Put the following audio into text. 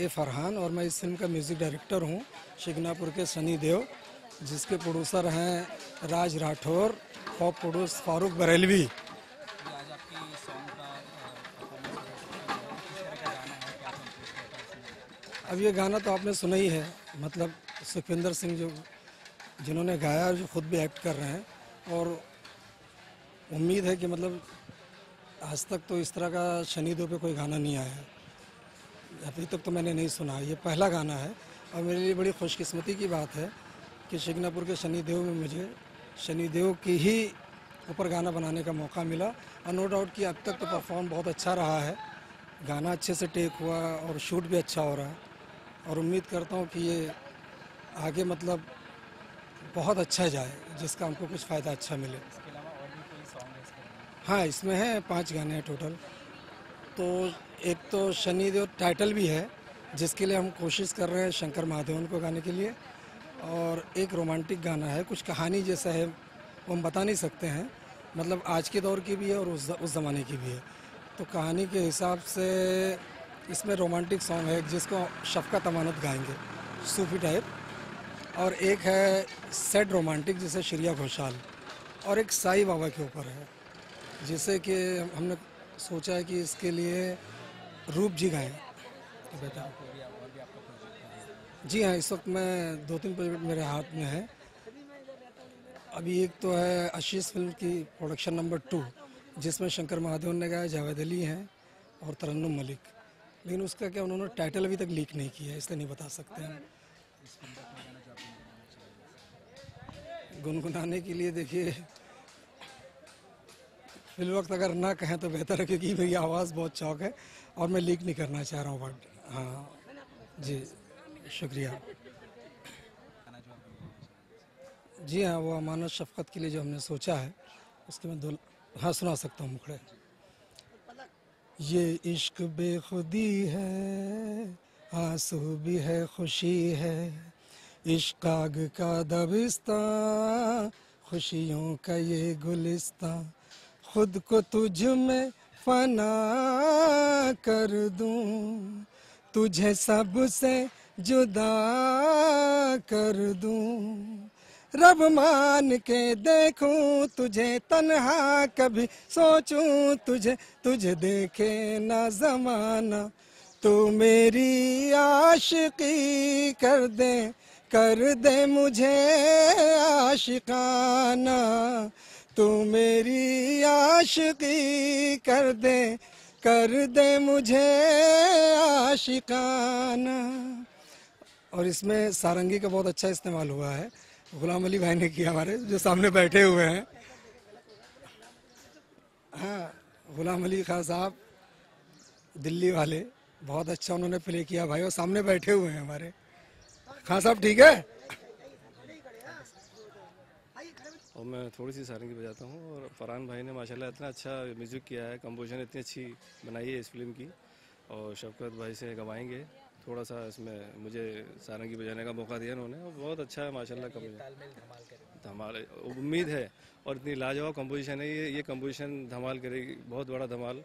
ए, फरहान और मैं इस फ़िल्म का म्यूज़िक डायरेक्टर हूँ, शिगनापुर के सनी देव जिसके प्रोड्यूसर हैं राज राठौर और प्रोड्यूस फारूक बरेलवी। अब ये गाना तो आपने सुना ही है मतलब सुखविंदर सिंह जो, जिन्होंने गाया जो खुद भी एक्ट कर रहे हैं, और उम्मीद है कि मतलब आज तक तो इस तरह का शनि दो पे कोई गाना नहीं आया अभी तक तो मैंने नहीं सुना। ये पहला गाना है और मेरे लिए बड़ी खुशकिस्मती की बात है कि शिकनापुर के शनिदेव में मुझे शनिदेव की ही ऊपर गाना बनाने का मौका मिला और नो डाउट कि अब तक तो परफॉर्म बहुत अच्छा रहा है। गाना अच्छे से टेक हुआ और शूट भी अच्छा हो रहा है। और उम्मीद करता हूँ कि ये आगे मतलब बहुत अच्छा जाए, जिसका हमको कुछ फ़ायदा अच्छा मिले इसके अलावा और भी कोई सॉन्ग है इसके अंदर? हाँ इसमें है पाँच गाने हैं टोटल तो एक तो शनि देव टाइटल भी है, जिसके लिए हम कोशिश कर रहे हैं शंकर महादेवन को गाने के लिए। और एक रोमांटिक गाना है, कुछ कहानी जैसा है, वो हम बता नहीं सकते हैं। मतलब आज के दौर की भी है और उस उस ज़माने की भी है। तो कहानी के हिसाब से इसमें रोमांटिक सॉन्ग है, जिसको शफकत अमानत गाएँगे, सूफी टाइप और एक है सेड रोमांटिक जिसे श्रिया घोषाल। और एक साई बाबा के ऊपर है। जिसे कि हमने सोचा है कि इसके लिए रूप जी गाएँ। बेटा। जी हाँ इस वक्त मैं दो तीन प्रोजेक्ट मेरे हाथ में है। अभी एक तो है आशीष फ़िल्म की प्रोडक्शन नंबर टू जिसमें शंकर महादेवन ने गाया, जावेद अली हैं और तरन्नुम मलिक। लेकिन उसका क्या, उन्होंने टाइटल अभी तक लीक नहीं किया है, इसलिए नहीं बता सकते हैं। चाहेंगे गुनगुनाने के लिए देखिए फिल वक्त अगर ना कहें तो बेहतर है, क्योंकि मेरी आवाज़ बहुत चौक है और मैं लीक नहीं करना चाह रहा हूँ वर्ड हाँ जी, शुक्रिया। जी हाँ वो अमानत शफकत के लिए जो हमने सोचा है, उसके मैं दो हाँ सुना सकता हूँ, मुखड़े। ये इश्क बेखुदी है, आँसू भी है, खुशी है। इश्क आग का दबिस्ता खुशियों का ये गुलिस्ता खुद को तुझ में फना कर दूँ। तुझे सबसे जुदा कर दूँ। रब मान के देखूँ, तुझे तन्हा कभी सोचूं। तुझे तुझे देखे ना जमाना, तू मेरी आशिकी कर दे कर दे मुझे आशिकाना। तू मेरी आशिकी कर दे कर दे मुझे आशिकाना। और इसमें सारंगी का बहुत अच्छा इस्तेमाल हुआ है, गुलाम अली भाई ने किया हमारे, जो सामने बैठे हुए हैं। हाँ गुलाम अली खान साहब, दिल्ली वाले, बहुत अच्छा उन्होंने प्ले किया भाई, और सामने बैठे हुए हैं हमारे। खान साहब, ठीक है? और मैं थोड़ी सी सारंगी बजाता हूँ और फरहान भाई ने माशाल्लाह इतना अच्छा म्यूज़िक किया है कंपोजिशन इतनी अच्छी बनाई है इस फ़िल्म की और शफकत भाई से गवाएँगे। थोड़ा सा इसमें मुझे सारंगी बजाने का मौका दिया उन्होंने और बहुत अच्छा है माशाल्लाह कम्पोजन धमाल धमाल उम्मीद है और इतनी लाजवाब कंपोजिशन है ये ये कंपोजिशन धमाल करेगी बहुत बड़ा धमाल।